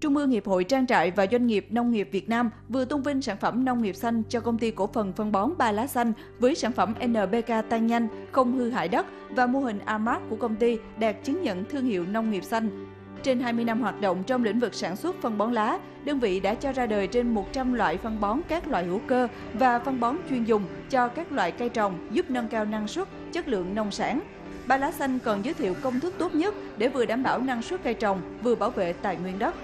Trung ương Hiệp hội Trang trại và Doanh nghiệp Nông nghiệp Việt Nam vừa tôn vinh sản phẩm nông nghiệp xanh cho công ty cổ phần phân bón Ba Lá Xanh với sản phẩm NPK tan nhanh, không hư hại đất và mô hình AMAT của công ty đạt chứng nhận thương hiệu nông nghiệp xanh. Trên 20 năm hoạt động trong lĩnh vực sản xuất phân bón lá, đơn vị đã cho ra đời trên 100 loại phân bón các loại hữu cơ và phân bón chuyên dùng cho các loại cây trồng giúp nâng cao năng suất, chất lượng nông sản. Ba Lá Xanh còn giới thiệu công thức tốt nhất để vừa đảm bảo năng suất cây trồng, vừa bảo vệ tài nguyên đất.